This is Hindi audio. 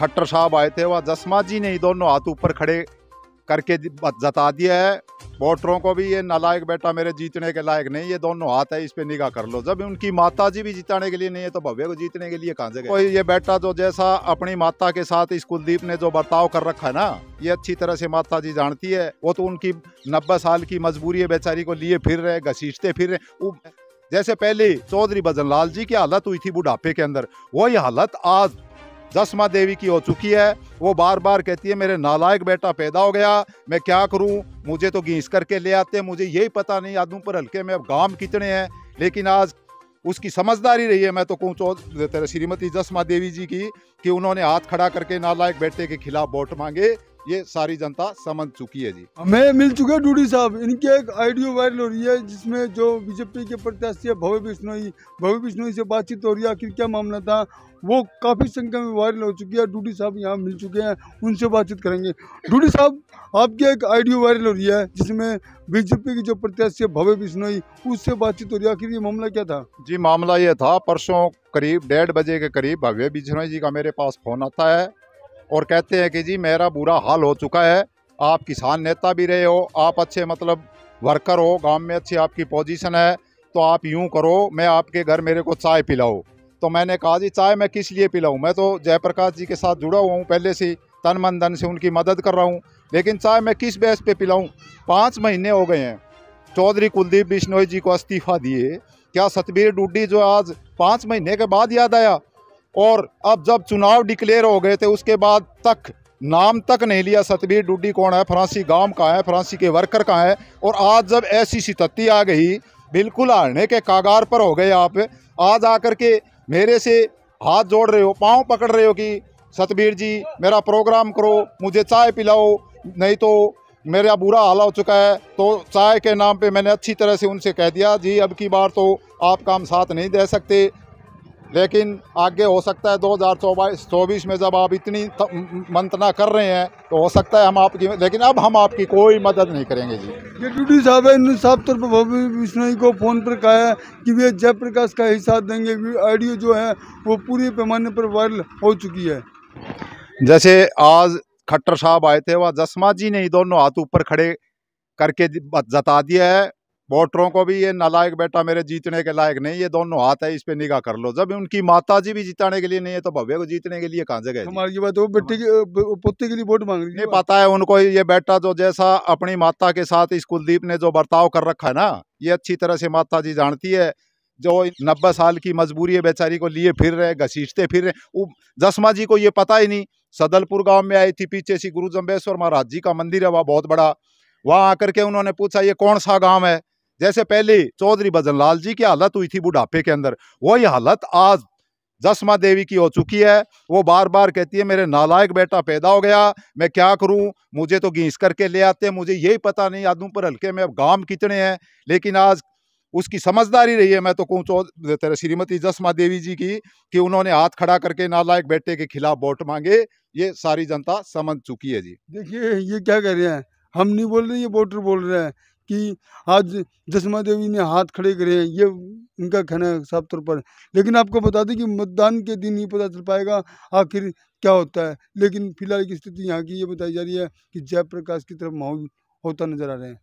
खट्टर साहब आए थे, वह जसमा जी ने ही दोनों हाथ ऊपर खड़े करके जता दिया है। वोटरों को भी ये नालायक बेटा मेरे जीतने के लायक नहीं, ये दोनों हाथ है, इस पे निगाह कर लो। जब उनकी माता जी भी जिताने के लिए नहीं है तो भव्य को जीतने के लिए कहाँ से कोई ये बेटा जो जैसा अपनी माता के साथ इस कुलदीप ने जो बर्ताव कर रखा है ना, ये अच्छी तरह से माता जी जानती है। वो तो उनकी नब्बे साल की मजबूरी है, बेचारी को लिए फिर रहे, घसीटते फिर रहे। जैसे पहले चौधरी भजन लाल जी की हालत हुई थी बुढ़ापे के अंदर, वही हालत आज जसमा देवी की हो चुकी है। वो बार बार कहती है, मेरे नालायक बेटा पैदा हो गया, मैं क्या करूँ? मुझे तो घीस करके ले आते हैं, मुझे यही पता नहीं आदमी पर हल्के में अब गाँव कितने हैं। लेकिन आज उसकी समझदारी रही है, मैं तो कहूँ श्रीमती जसमा देवी जी की, कि उन्होंने हाथ खड़ा करके नालायक बेटे के खिलाफ वोट मांगे। ये सारी जनता समझ चुकी है जी। हमें मिल चुके हैं डूडी साहब। इनकी एक आइडियो वायरल हो रही है जिसमें जो बीजेपी के प्रत्याशी है भव्य बिश्नोई भव्य बिश्नोई से बातचीत हो रही है आखिर क्या मामला था वो काफ़ी संख्या में वायरल हो चुकी है। डूडी साहब यहाँ मिल चुके हैं उनसे बातचीत करेंगे। डूडी साहब आपकी एक आइडियो वायरल हो रही है जिसमें बीजेपी की जो प्रत्याशी है भव्य बिश्नोई उससे बातचीत हो रही है। आखिर ये मामला क्या था? जी मामला ये था परसों करीब डेढ़ बजे के करीब भव्य बिश्नोई जी का मेरे पास फ़ोन आता है। और कहते हैं कि जी, मेरा बुरा हाल हो चुका है। आप किसान नेता भी रहे हो, आप अच्छे मतलब वर्कर हो, गाँव में अच्छी आपकी पोजीशन है तो आप यूँ करो, मैं आपके घर मेरे को चाय पिलाओ तो मैंने कहा जी, चाय मैं किस लिए पिलाऊँ? मैं तो जयप्रकाश जी के साथ जुड़ा हुआ हूँ, पहले से तन मन धन से उनकी मदद कर रहा हूँ, लेकिन चाय मैं किस बेस पे पिलाऊँ? पाँच महीने हो गए हैं, चौधरी कुलदीप बिश्नोई जी को इस्तीफा दिए। क्या सतबीर डूडी जो आज पाँच महीने के बाद याद आया? और अब जब चुनाव डिक्लेयर हो गए थे, उसके बाद तक नाम तक नहीं लिया सतबीर डूडी कौन है, फ्रांसी गाँव कहाँ है, फ्रांसी के वर्कर कहाँ है, और आज जब ऐसी सितत्ती आ गई, बिल्कुल हारने के कागार पर हो गए आप, आज आकर के मेरे से हाथ जोड़ रहे हो, पाँव पकड़ रहे हो कि सतबीर जी, मेरा प्रोग्राम करो, मुझे चाय पिलाओ, नहीं तो मेरा बुरा हाल हो चुका है तो चाय के नाम पे मैंने अच्छी तरह से उनसे कह दिया, जी, अब की बार तो आप काम साथ नहीं दे सकते लेकिन आगे हो सकता है दो हज़ार चौबीस में जब आप इतनी मंतना कर रहे हैं तो हो सकता है हम आपकी लेकिन अब हम आपकी कोई मदद नहीं करेंगे जी। ये ड्यूटी साहब है तौर पर भव्य विष्णु को फ़ोन पर कहा है कि वे जयप्रकाश का ही साथ देंगे ऑडियो जो है वो पूरे पैमाने पर वायरल हो चुकी है। जैसे आज खट्टर साहब आए थे वह जसमा जी ने दोनों हाथ ऊपर खड़े करके जता दिया है। वोटरों को भी ये नालायक बेटा मेरे जीतने के लायक नहीं ये दोनों हाथ है इस पे निगाह कर लो। जब उनकी माता जी भी जिताने के लिए नहीं है तो भव्य को जीतने के लिए कहाँ जगह हमारी बात वो बेटे की पुत्र के लिए वोट मांग रही है पता है उनको ये बेटा जो जैसा अपनी माता के साथ इस कुलदीप ने जो बर्ताव कर रखा है ना ये अच्छी तरह से माता जी जानती है जो नब्बे साल की मजबूरी है बेचारी को लिए फिर रहे घसीटते फिर रहे। जसमा जी को ये पता ही नहीं सदलपुर गाँव में आई थी पीछे से गुरु जम्बेश्वर महाराज जी का मंदिर है वहाँ बहुत बड़ा। वहाँ आकर के उन्होंने पूछा ये कौन सा गाँव है? जैसे पहले चौधरी भजन लाल जी की हालत हुई थी बुढ़ापे के अंदर, वही हालत आज जसमा देवी की हो चुकी है। वो बार बार कहती है, मेरे नालायक बेटा पैदा हो गया, मैं क्या करूँ? मुझे तो घीस करके ले आते हैं, मुझे यही पता नहीं आदू पर हल्के में अब गाँव कितने हैं। लेकिन आज उसकी समझदारी रही है, मैं तो कहूँ तेरे श्रीमती जसमा देवी जी की, कि उन्होंने हाथ खड़ा करके नालायक बेटे के खिलाफ वोट मांगे, ये सारी जनता समझ चुकी है जी। देखिए, ये क्या कह रहे हैं? हम नहीं बोल रहे, ये वोटर बोल रहे हैं। कि आज दशमा देवी ने हाथ खड़े करे हैं ये उनका कहना है साफ़ तौर पर। लेकिन आपको बता दें कि मतदान के दिन ही पता चल पाएगा आखिर क्या होता है। लेकिन फ़िलहाल की स्थिति यहाँ की ये बताई जा रही है कि जयप्रकाश की तरफ़ माहौल होता नज़र आ रहे हैं।